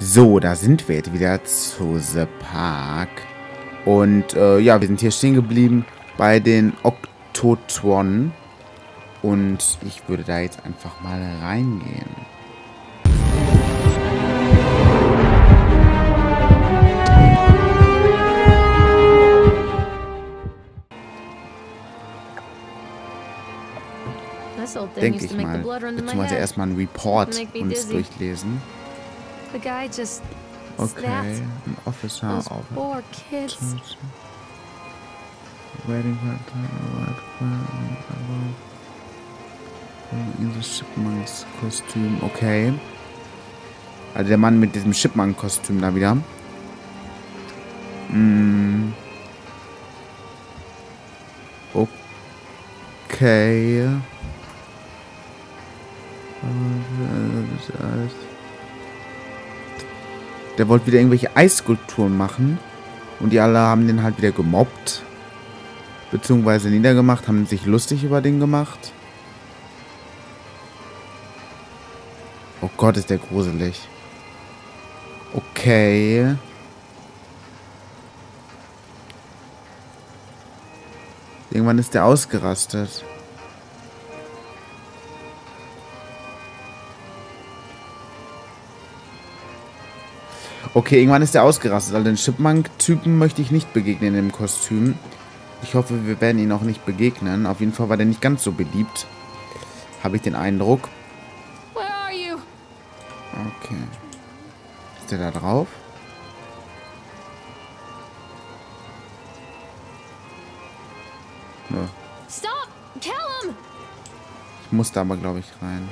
So, da sind wir jetzt wieder zu The Park. Und äh, ja, wir sind hier stehen geblieben bei den Octotron. Und ich würde da jetzt einfach mal reingehen. Denke ich mal. Beziehungsweise erstmal einen Report uns durchlesen. Okay, ein Officer of poor kids. Waiting for in the Chipmunks Kostüm. Okay. Also der Mann mit diesem Chipmunk Kostüm da wieder. Mm. Okay. Der wollte wieder irgendwelche Eisskulpturen machen. Und die alle haben den halt wieder gemobbt. Beziehungsweise niedergemacht, haben sich lustig über den gemacht. Oh Gott, ist der gruselig. Okay. Irgendwann ist der ausgerastet. Okay, irgendwann ist der ausgerastet. Also den Chipmunk-Typen möchte ich nicht begegnen in dem Kostüm. Ich hoffe, wir werden ihn auch nicht begegnen. Auf jeden Fall war der nicht ganz so beliebt. Habe ich den Eindruck. Okay. Ist der da drauf? Nö. Ich muss da aber, glaube ich, rein.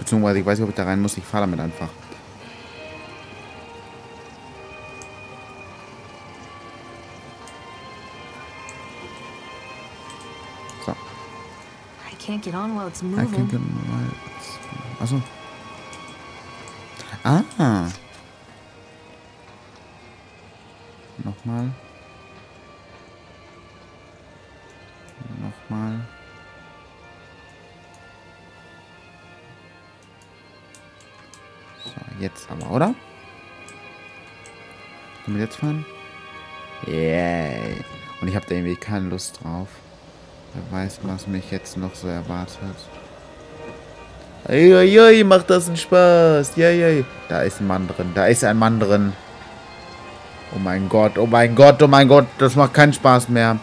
Beziehungsweise ich weiß nicht, ob ich da rein muss. Ich fahre damit einfach. So. I can't get on while it's I moving. my... Achso. Ah. Nochmal. Jetzt aber, oder? Können wir jetzt fahren? Yay. Und ich habe da irgendwie keine Lust drauf. Wer weiß, was mich jetzt noch so erwartet. Uiuiui, macht das einen Spaß. Yay, Da ist ein Mann drin. Da ist ein Mann drin. Oh mein Gott, oh mein Gott, oh mein Gott. Das macht keinen Spaß mehr.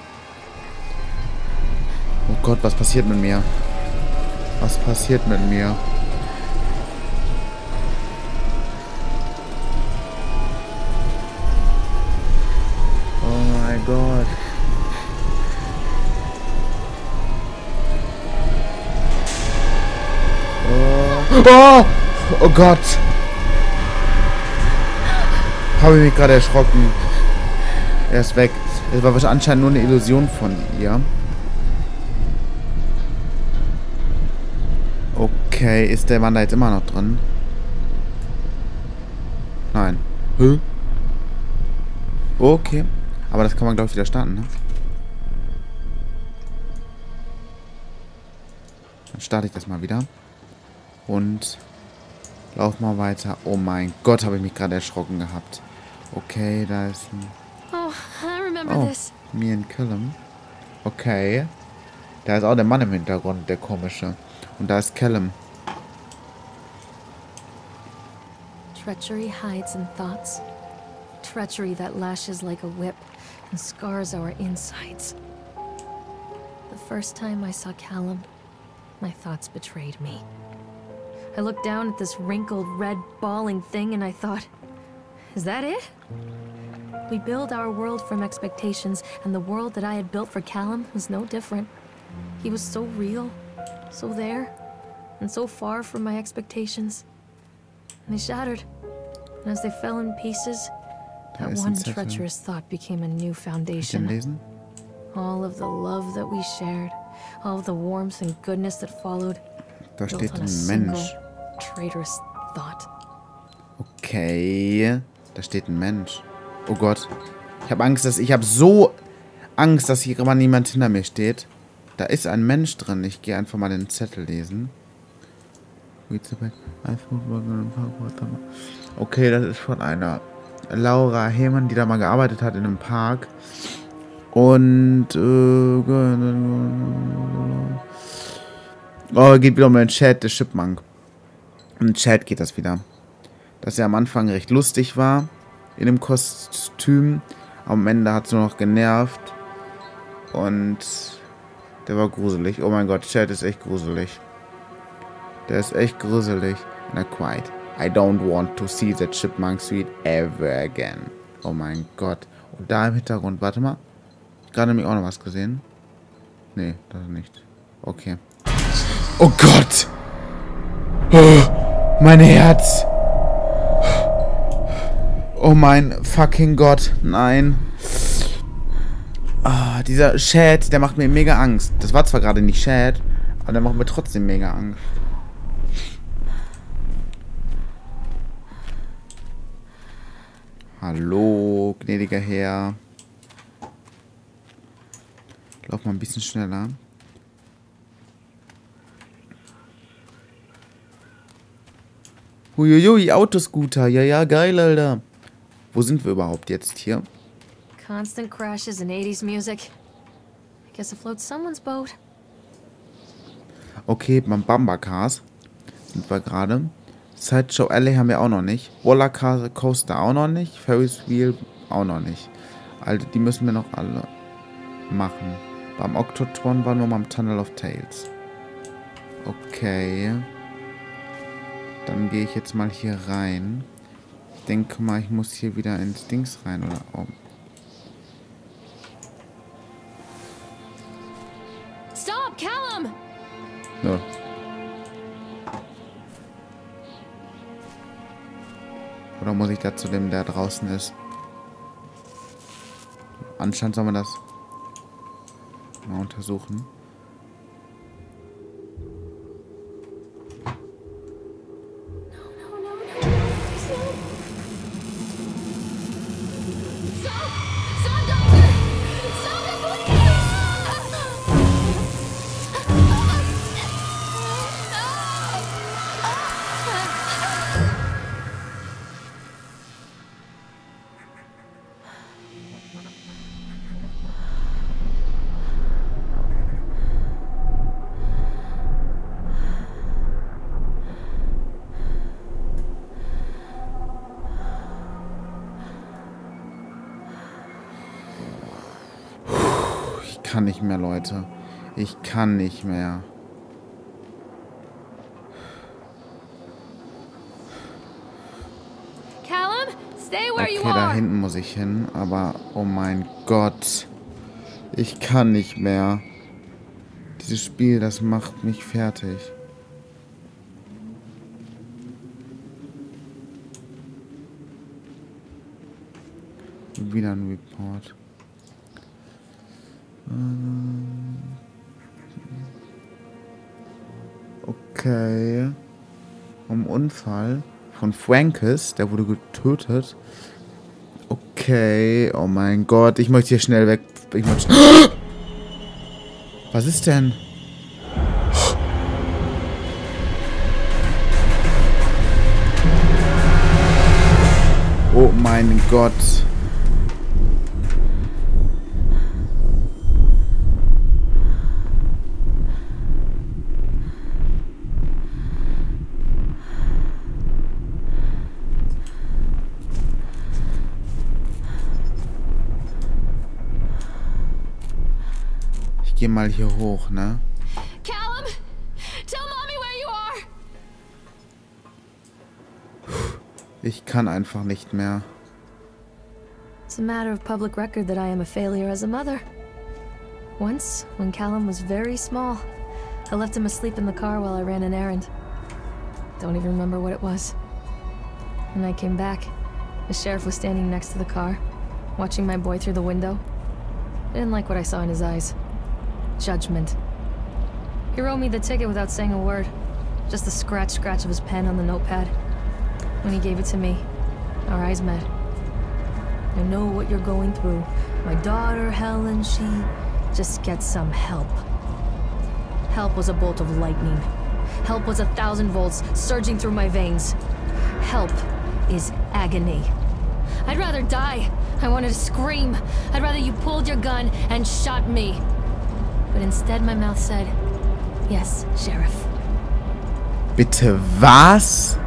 Oh Gott, was passiert mit mir? Was passiert mit mir? Gott. Oh, oh, oh Gott. Habe ich mich gerade erschrocken. Er ist weg. Das war wahrscheinlich anscheinend nur eine Illusion von ihr. Okay, ist der Mann da jetzt immer noch drin? Nein. Hä? Okay. Aber das kann man, glaube ich, wieder starten, ne? Dann starte ich das mal wieder. Und lauf mal weiter. Oh mein Gott, habe ich mich gerade erschrocken gehabt. Okay, da ist ein... Oh, I remember Oh, this. me and Callum. Okay. Da ist auch der Mann im Hintergrund, der komische. Und da ist Callum. Treachery hides in thoughts. Treachery that lashes like a whip and scars our insides. The first time I saw Callum, my thoughts betrayed me. I looked down at this wrinkled, red, bawling thing and I thought, is that it? We build our world from expectations, and the world that I had built for Callum was no different. He was so real, so there, and so far from my expectations. And they shattered. And as they fell in pieces, that one treacherous thought became a new foundation. All of the love that we shared, all of the warmth and goodness that followed, Da steht ein Mensch. traitorous thought. Okay. Da steht ein Mensch. Oh Gott. Ich habe Angst, dass... Ich habe so Angst, dass hier mal niemand hinter mir steht. Da ist ein Mensch drin. Ich gehe einfach mal den Zettel lesen. Okay, das ist von einer Laura Heymann, die da mal gearbeitet hat in einem Park. Und äh, oh, geht wieder um den Chat, der Chipmunk. Im Chat geht das wieder. Dass er am Anfang recht lustig war in dem Kostüm. Am Ende hat es nur noch genervt. Und der war gruselig. Oh mein Gott, Chat ist echt gruselig. Der ist echt gruselig. Na quite. I don't want to see the Chipmunk Suite ever again. Oh mein Gott. Und da im Hintergrund, warte mal. Gerade nämlich auch noch was gesehen. Nee, das nicht. Okay. Oh Gott! Oh, mein Herz! Oh mein fucking Gott, nein. Ah, dieser Chat, der macht mir mega Angst. Das war zwar gerade nicht Chat, aber der macht mir trotzdem mega Angst. Hallo, gnädiger Herr. Lauf mal ein bisschen schneller. Huiuiui, Autoscooter. Ja, ja, geil, Alter. Wo sind wir überhaupt jetzt hier? Constant crashes and 80s music. I guess floats someone's boat. Okay, beim Bamba Cars sind wir gerade. Sideshow Alley haben wir auch noch nicht. Roller Coaster auch noch nicht. Ferris Wheel auch noch nicht. Also die müssen wir noch alle machen. Beim Octotron waren wir mal im Tunnel of Tales. Okay. Dann gehe ich jetzt mal hier rein. Ich denke mal, ich muss hier wieder ins Dings rein, oder? Oh. Stop, Callum! No. Muss ich da zu dem, der draußen ist? Anscheinend soll man das mal untersuchen. Kann nicht mehr, Leute. Ich kann nicht mehr. Callum, stay where you Okay, da hinten muss ich hin, aber oh mein Gott. Ich kann nicht mehr. Dieses Spiel, das macht mich fertig. Wieder ein Report. Ähm. Okay. Um Unfall von Frankes, der wurde getötet. Okay, oh mein Gott, ich möchte hier schnell weg. Ich möchte Was ist denn? Oh mein Gott. Mal hier hoch, ne? Callum, tell mommy where you are. Ich kann einfach nicht mehr. It's a matter of public record that I am a failure as a mother. Once, when Callum was very small, I left him asleep in the car while I ran an errand. Don't even remember what it was. When I came back, the sheriff was standing next to the car, watching my boy through the window. I didn't like what I saw in his eyes. Judgment. He wrote me the ticket without saying a word. Just the scratch scratch of his pen on the notepad. When he gave it to me, our eyes met. I know what you're going through. My daughter, Helen, she just gets some help. Help was a bolt of lightning. Help was a thousand volts surging through my veins. Help is agony. I'd rather die. I wanted to scream. I'd rather you pulled your gun and shot me. But instead my mouth said, Yes, Sheriff. Bitte was?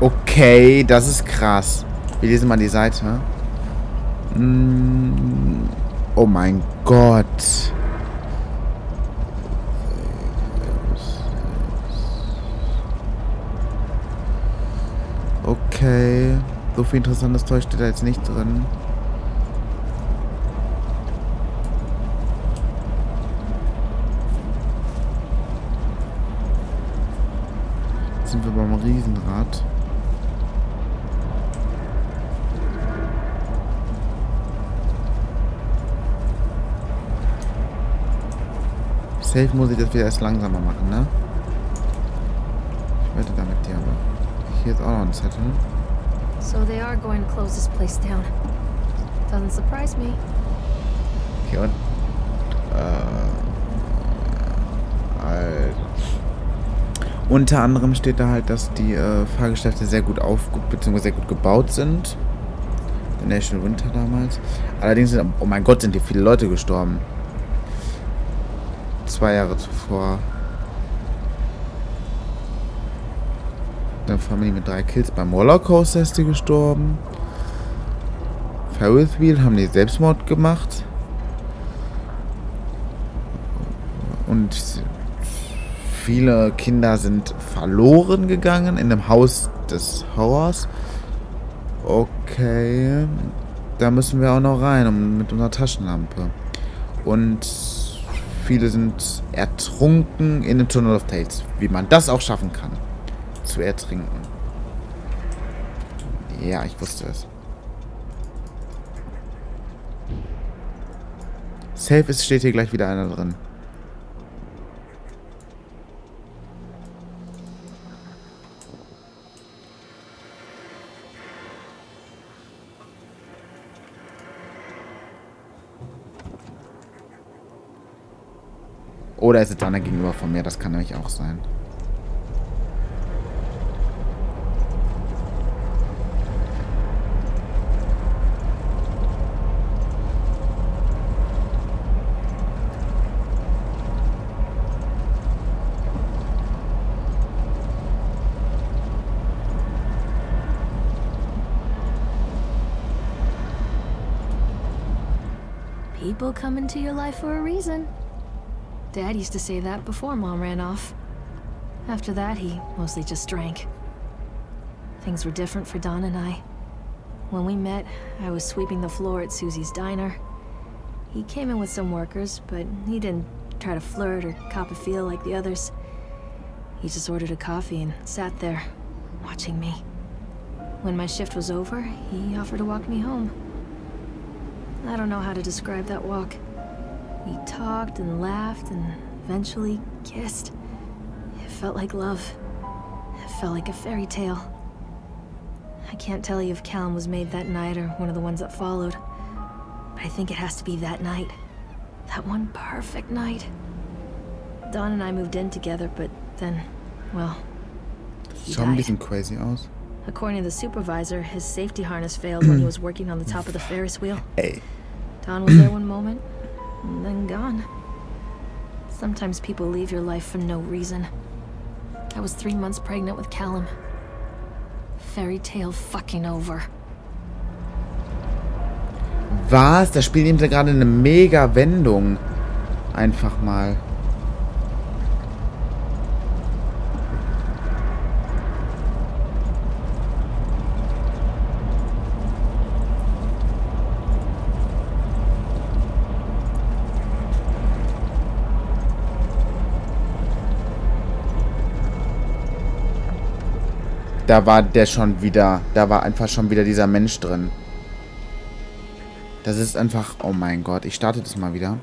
Okay, das ist krass. Wir lesen mal die Seite. Mm, oh mein Gott. Okay. So viel interessantes Zeug steht da jetzt nicht drin. Jetzt sind wir beim Riesenrad. Safe muss ich das wieder erst langsamer machen, ne? Ich wette damit dir, aber hier ist auch noch ein Zettel. So they are going to close this place down. Doesn't surprise me. Okay, und äh, äh, unter anderem steht da halt, dass die äh, Fahrgeschäfte sehr gut auf bzw. sehr gut gebaut sind. Der National Winter damals. Allerdings sind, oh mein Gott, sind hier viele Leute gestorben. Zwei Jahre zuvor. Eine Familie mit drei Kills. Beim Rollercoaster ist die gestorben. Ferris Wheel haben die Selbstmord gemacht. Und viele Kinder sind verloren gegangen in dem Haus des Horrors. Okay. Da müssen wir auch noch rein mit unserer Taschenlampe. Und viele sind ertrunken in dem Tunnel of Tales. Wie man das auch schaffen kann. Zu ertrinken. Ja, ich wusste es. Safe ist, steht hier gleich wieder einer drin. Oder ist es dann gegenüber von mir? Das kann nämlich auch sein. People come into your life for a reason. Dad used to say that before Mom ran off. After that, he mostly just drank. Things were different for Don and I. When we met, I was sweeping the floor at Susie's diner. He came in with some workers, but he didn't try to flirt or cop a feel like the others. He just ordered a coffee and sat there, watching me. When my shift was over, he offered to walk me home. I don't know how to describe that walk. We talked and laughed and eventually kissed. It felt like love. It felt like a fairy tale. I can't tell you if Callum was made that night or one of the ones that followed. But I think it has to be that night. That one perfect night. Don and I moved in together, but then, well, he Schaut ein died. bisschen crazy aus. According to the supervisor, his safety harness failed when he was working on the top of the Ferris wheel. Hey. Don was there one moment, and then gone. Sometimes people leave your life for no reason. I was three months pregnant with Callum. Fairy tale fucking over. Was? Das Spiel nimmt ja gerade eine mega Wendung. Einfach mal. Da war der schon wieder, da war einfach schon wieder dieser Mensch drin. Das ist einfach, oh mein Gott, ich starte das mal wieder.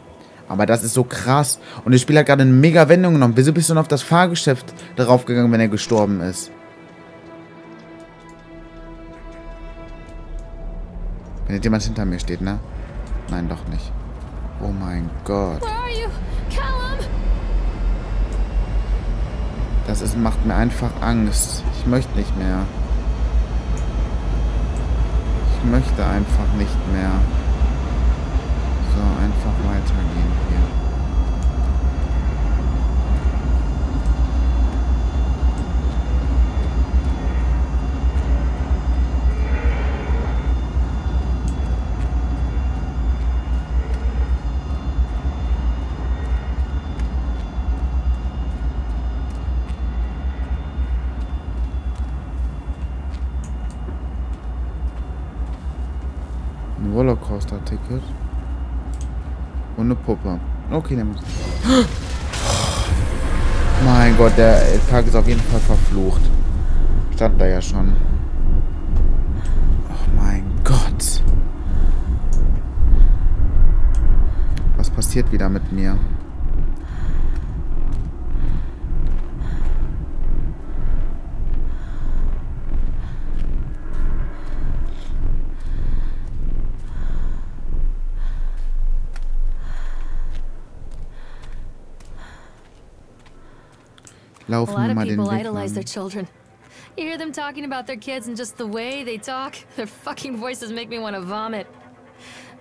Aber das ist so krass. Und das Spiel hat gerade eine mega Wendung genommen. Wieso bist du denn auf das Fahrgeschäft darauf gegangen, wenn er gestorben ist? Wenn jetzt jemand hinter mir steht, ne? Nein, doch nicht. Oh mein Gott. Where are you? Callum! Das ist, macht mir einfach Angst. Ich möchte nicht mehr. Ich möchte einfach nicht mehr. So, einfach weitergehen hier. Ein Rollercoaster-Ticket. Und eine Puppe. Okay, nehmen wir Mein Gott, der Tag ist auf jeden Fall verflucht. Stand da ja schon. Oh mein Gott. Was passiert wieder mit mir? A lot of people idolize their children. You hear them talking about their kids and just the way they talk, their fucking voices make me want to vomit.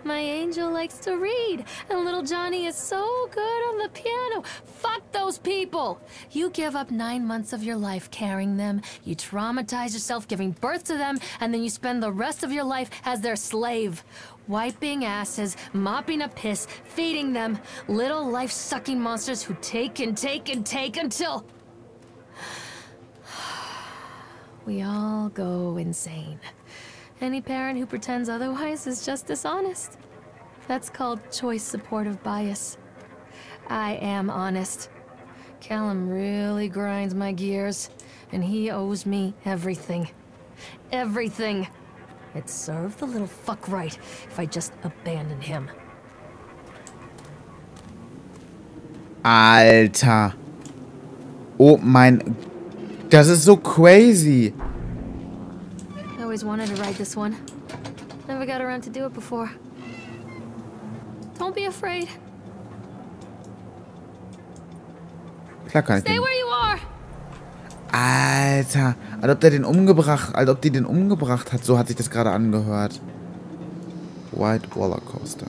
My angel likes to read, and little Johnny is so good on the piano. Fuck those people! You give up nine months of your life carrying them, you traumatize yourself giving birth to them, and then you spend the rest of your life as their slave. Wiping asses, mopping up piss, feeding them. Little life sucking monsters who take and take and take until. We all go insane. Any parent who pretends otherwise is just dishonest. That's called choice supportive bias. I am honest. Callum really grinds my gears, and he owes me everything. Everything. It'd serve the little fuck right if I just abandon him. Alter. Oh mein... Das ist so crazy. I always wanted to ride this one. Never got around to do it before. Don't be afraid. Klar kann ich Stay where you are. Alter. Als ob der den umgebracht... Als ob die den umgebracht hat. So hat sich das gerade angehört. White Rollercoaster.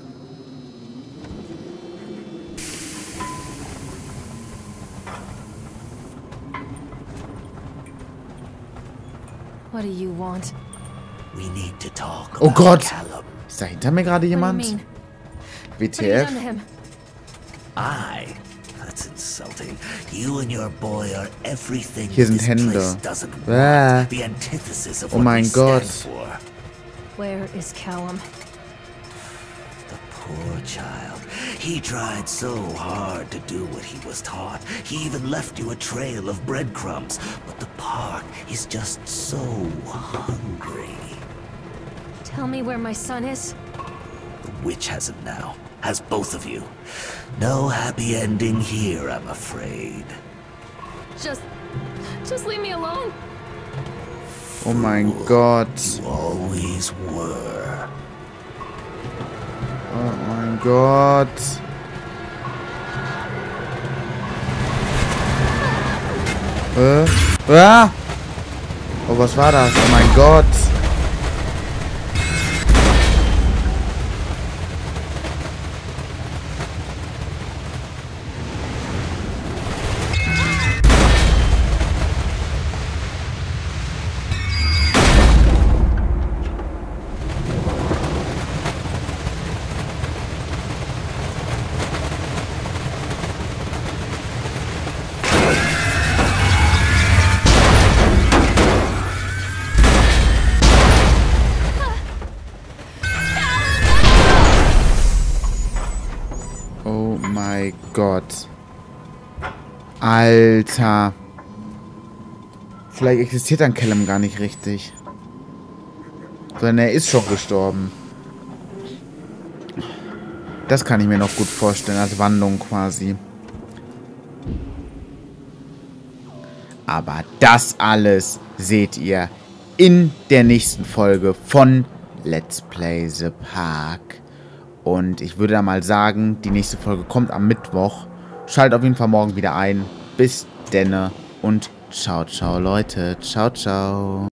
What do you want? We need to talk Oh Gott. Callum. Ist da hinter mir gerade What do you jemand? WTF? I? That's insulting. You and your boy are everything Hier sind this Hände. place doesn't want. Ah. The antithesis of Oh what mein Gott. stand for. Where is Callum? The poor child. He tried so hard to do what he was taught. He even left you a trail of breadcrumbs. But the park is just so hungry. Tell me where my son is. The witch has him now. Has both of you. No happy ending here, I'm afraid. Just... Just leave me alone. Oh my god. You always were. Oh mein Gott. Äh? Ah! Oh, was war das? Oh mein Gott. Mein Gott. Alter. Vielleicht existiert dann Callum gar nicht richtig. Sondern er ist schon gestorben. Das kann ich mir noch gut vorstellen, als Wandlung quasi. Aber das alles seht ihr in der nächsten Folge von Let's Play The Park. Und ich würde da mal sagen, die nächste Folge kommt am Mittwoch. Schaltet auf jeden Fall morgen wieder ein. Bis denne und ciao, ciao, Leute. Ciao, ciao.